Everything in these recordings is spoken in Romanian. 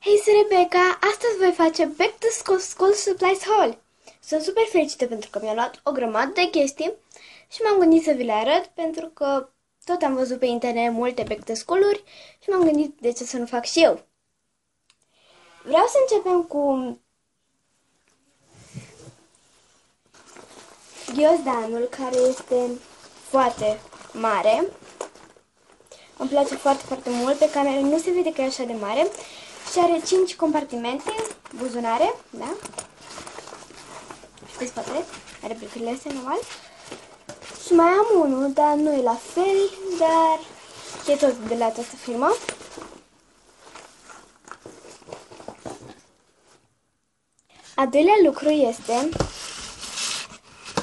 Hei, sunt Rebecca! Astăzi voi face Back to School, School Supplies Haul. Sunt super fericită pentru că mi-am luat o grămadă de chestii și m-am gândit să vi le arăt pentru că tot am văzut pe internet multe Back to School-uri și m-am gândit de ce să nu fac și eu. Vreau să începem cu ghiozdanul care este foarte mare. Îmi place foarte, foarte mult. Pe cameră nu se vede că e așa de mare. Și are 5 compartimente, buzunare, da? Și pe spate are plicurile astea normal. Și mai am unul, dar nu e la fel, dar e tot de la această firmă. A doilea lucru este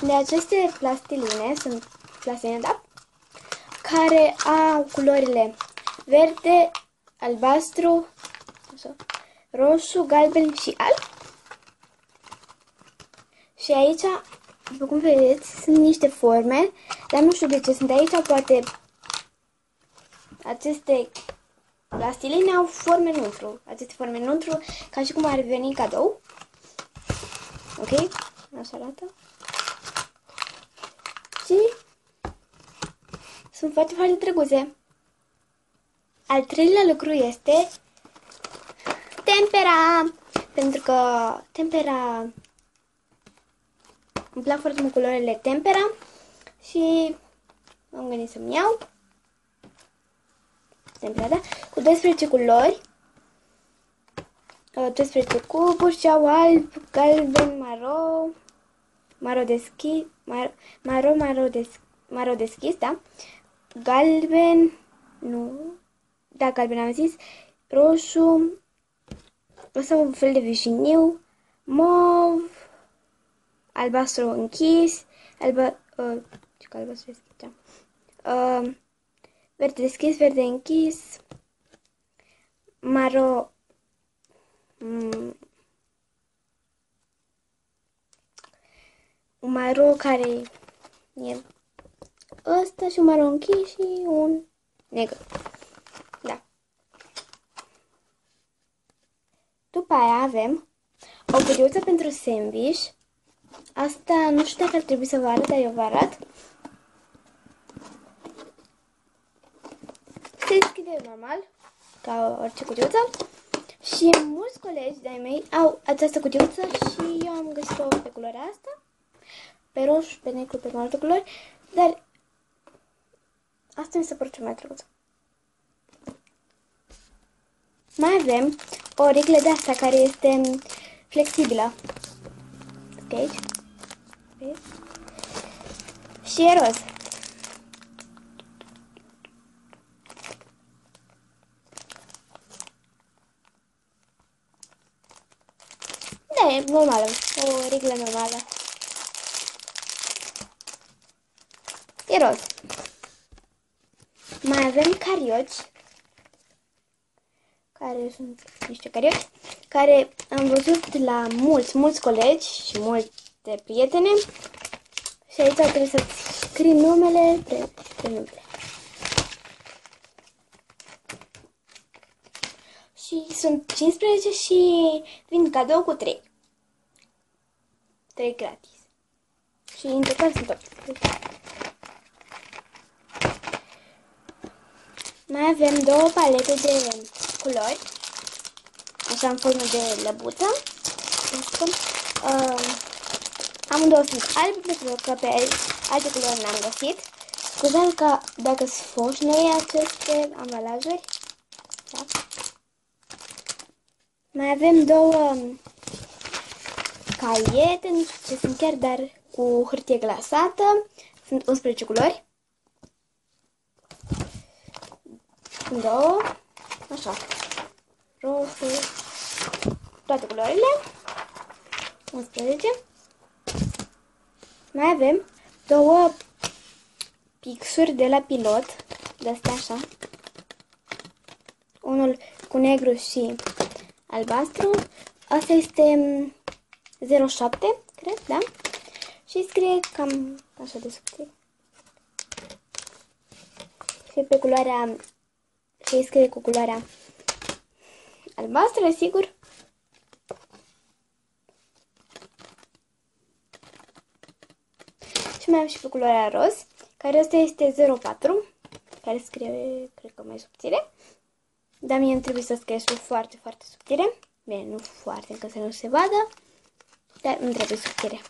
de aceste plastiline, sunt plastiline, da? Care au culorile verde, albastru, roșu, galben și alb. Și aici, după cum vedeți, sunt niște forme, dar nu știu de ce sunt aici, poate aceste plastiline au forme neutru. Aceste forme neutru, ca și cum ar veni cadou. Ok? Așa arată. Și sunt foarte, foarte drăguțe. Al treilea lucru este tempera. Pentru că tempera... Îmi plac foarte mult culorile tempera și am gândit să-mi iau tempera, da? Cu 12 culori. 12 cuburi și au alb, galben, maro, maro deschis, maro, maro, maro, des, maro deschis, da? Galben, nu, da, galben am zis, roșu, Ăsta un fel de vișiniu, mov, albastru închis, alba, uh, ce că albastru deschis, uh, verde deschis, verde închis, maro, um, un maro care e ăsta și un maro închis și un negru. După aia avem o cutiuță pentru sandwich. Asta nu știu dacă ar trebui să vă arăt, dar eu vă arăt. Se deschide normal, ca orice cutiuță. Și mulți colegi de-ai mei au această cutiuță și eu am găsit-o pe culoarea asta. Pe roșu, pe negru, pe mai alte culori. Dar asta mi se pare cel mai drăguț. Mai avem o reglă de asta care este flexibilă. Ok aici. Vezi? Și e roz. Da, e normală. O reglă normală. E roz. Mai avem carioci care sunt niște carioci, care am văzut la mulți, mulți colegi și multe prietene. Și aici trebuie să scrii numele, pre, numele. Și sunt 15 și vin cadou cu 3. 3 gratis. Și în total sunt 8. Mai avem două palete de culori, așa în formă de lăbuță. Uh, amândouă sunt albe pentru că pe alte culori n-am găsit. Scuzați că dacă sunt noi aceste ambalajuri. Da? Mai avem două caiete, nu știu ce sunt chiar, dar cu hârtie glasată. Sunt 11 culori. Două. Așa. Roșu. Toate culorile. 11. Mai avem două pixuri de la pilot. De astea așa. Unul cu negru și albastru. Asta este 07, cred, da? Și scrie cam așa de subțire. Și pe culoarea și scrie cu culoarea albastră, sigur. Și mai am și pe culoarea roz, care asta este 04, care scrie, cred că mai subțire. Dar mie îmi trebuie să scriu foarte, foarte subțire. Bine, nu foarte, încă să nu se vadă, dar îmi trebuie subțire.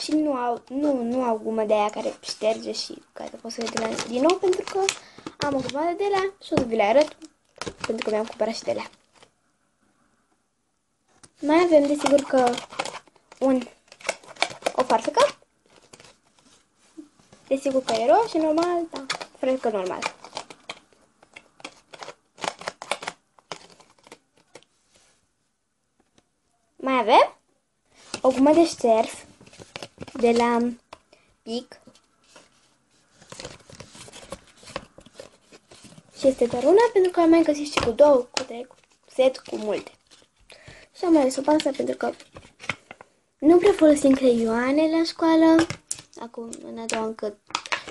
Și nu au, nu, nu au gumă de aia care șterge și care pot să le din nou, pentru că am o grămadă de la și o să vi le arăt, pentru că mi-am cumpărat și de la. Mai avem, desigur, că un, o farfecă. Desigur că e roșu, normal, da, că normal. Mai avem o gumă de șterf de la pic. Este doar una pentru că am mai găsit și cu două, cu trei, cu set, cu multe. Și am mai ales o pasă pentru că nu prea folosim creioane la școală. Acum, în a doua încă,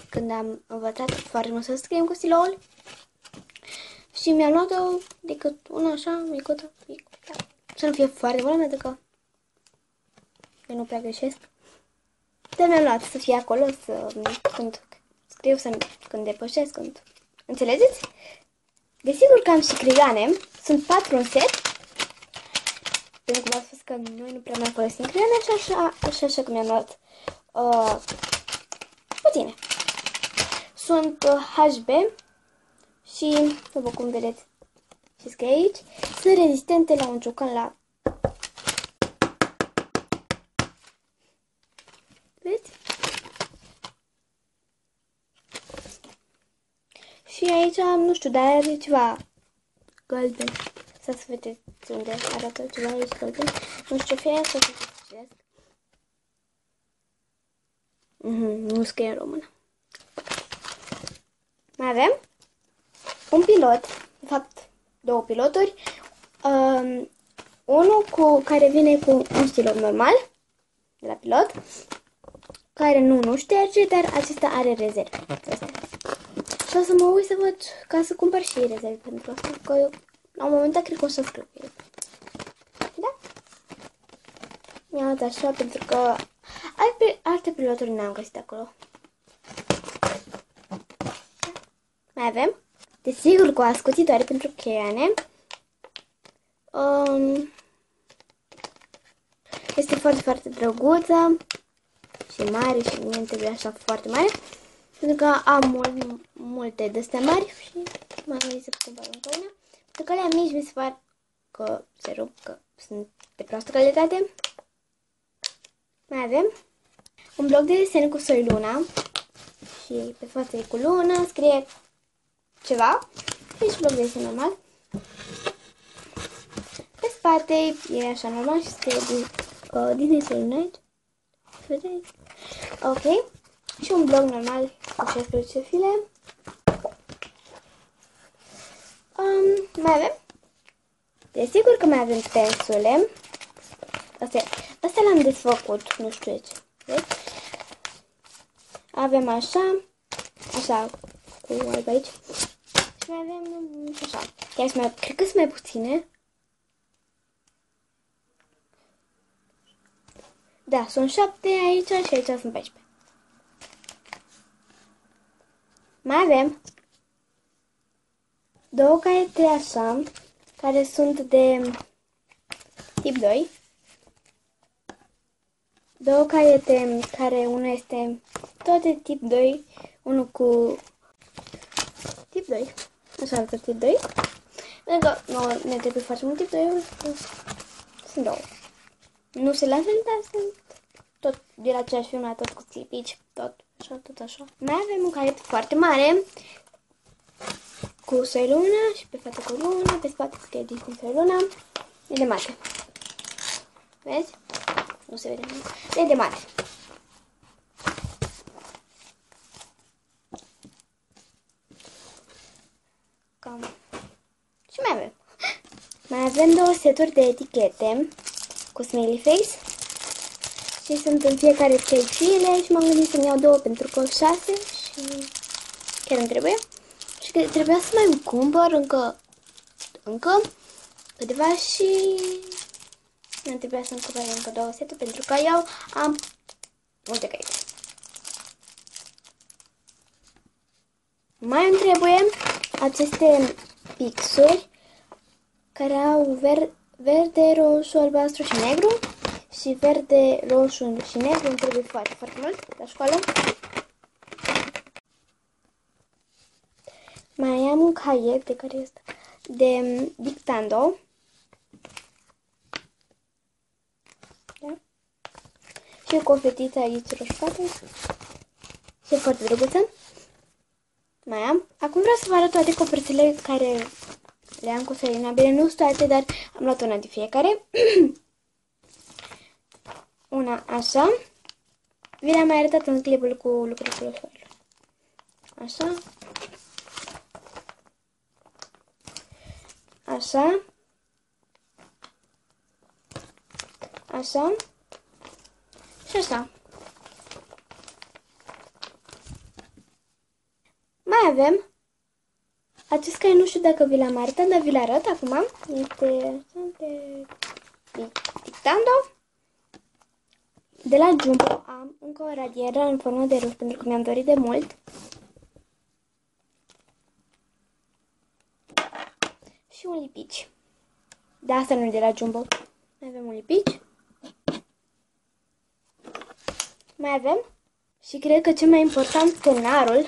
când am învățat foarte mult să scriem cu stiloul. Și mi-am luat-o decât una așa, micuță, micuță. Să nu fie foarte bună, pentru că eu nu prea greșesc. Dar mi-am luat să fie acolo, să, când scriu, să, când depășesc, când... Înțelegeți? Desigur că am și creioane. Sunt patru în set. Pentru că v-am spus că noi nu prea mai folosim creioane, așa, așa, așa, așa că mi-am luat uh, puține. Sunt uh, HB și, după cum vedeți, și scrie aici, sunt rezistente la un ciocan la Vezi? Și aici, nu știu, dar are ceva galben. Să să vedeți unde arată ceva aici galben. Nu știu ce fie să să mm -hmm, Nu scrie în română. Mai avem un pilot, de fapt două piloturi. Um, unul cu care vine cu un stilou normal de la pilot care nu, nu șterge, dar acesta are rezerve. Și o să mă uit să văd ca să cumpăr și rezerve pentru asta, că eu, la un moment dat cred că o să scriu Da? Mi-am dat așa pentru că alte, alte piloturi n-am găsit acolo. Mai avem? Desigur cu ascuțitoare pentru cheiane. Um, este foarte, foarte drăguță și mare și mie îmi trebuie așa foarte mare. Pentru că am mult, multe de mari și m-am gândit să cumpăr încă una. Pentru că alea mici mi se par că se rup, că sunt de proastă calitate. Mai avem un bloc de desen cu soi luna și pe față e cu luna, scrie ceva. Deci bloc de desen normal. Pe spate e așa normal și scrie uh, Disney Soul Vedeți? Ok. Și un bloc normal cu 16 file. Um, mai avem? Desigur că mai avem pensule. Astea, astea le-am desfăcut, nu știu ce. Vezi? Avem așa, așa, cu alb aici. Și mai avem așa. Chiar mai, cred că sunt mai puține. Da, sunt șapte aici și aici sunt 14. Mai avem două caiete așa, care sunt de tip 2. Două caiete care una este tot de tip 2, unul cu tip 2. Așa arată tip 2. Pentru că nu ne trebuie foarte mult tip 2, sunt două. Nu se lasă, dar sunt tot de la aceeași firmă, tot cu țipici, tot așa, tot așa. Mai avem un caiet foarte mare cu soi luna și pe față cu luna, pe spate scrie Disney soi luna. E de mare. Vezi? Nu se vede. E de mare. Cam. Și mai avem. Mai avem două seturi de etichete cu smiley face și sunt în fiecare trei file și m-am gândit să-mi iau două pentru că șase și chiar îmi trebuie. Și că trebuia să mai cumpăr încă, încă câteva și nu trebuia să-mi cumpăr încă două seturi pentru că eu am multe caiete. Mai îmi trebuie aceste pixuri care au ver verde, roșu, albastru și negru și verde, roșu și negru îmi trebuie foarte, foarte mult la școală. Mai am un caiet de care este de dictando. Da? Și o fetiță aici roșcată. Și e foarte drăguță. Mai am. Acum vreau să vă arăt toate coperțile care le am cu Selina. Bine, nu sunt toate, dar am luat una de fiecare. una așa. Vi l-am mai arătat în clipul cu lucrurile Așa. Așa. Așa. Și așa. Mai avem acest cai nu știu dacă vi l-am arătat, dar vi l arăt acum. Este de Dictando. De la Jumbo am încă o radieră în formă de ruș pentru că mi-am dorit de mult. Și un lipici. De asta nu de la Jumbo. Mai avem un lipici. Mai avem și cred că cel mai important, penarul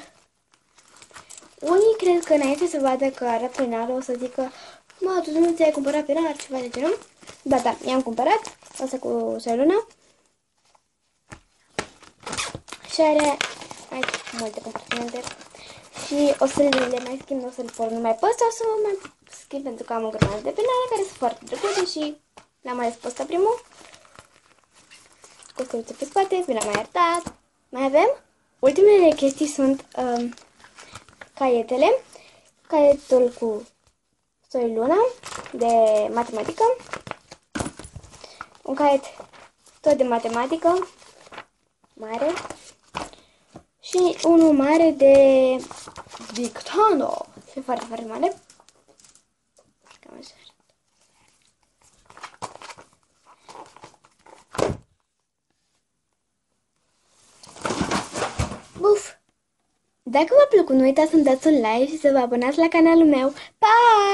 unii cred că înainte să vadă că arată penală o să zică Mă, tu nu ți-ai cumpărat penal, ceva de genul? Da, da, i-am cumpărat, asta cu Seluna. Și are aici multe compartimente. Și o să le mai schimb, o să-l pun numai pe ăsta, o să mai schimb pentru că am o grămadă de penale care sunt foarte drăguțe și l-am ales pe ăsta primul. Costeluțe pe spate, mi l-am mai arătat. Mai avem? Ultimele chestii sunt um, caietele, caietul cu soi luna de matematică, un caiet tot de matematică, mare, și unul mare de dictando, și foarte, foarte mare. Cam așa. Buf! Dacă v-a plăcut, nu uitați să-mi dați un like și să vă abonați la canalul meu. Pa!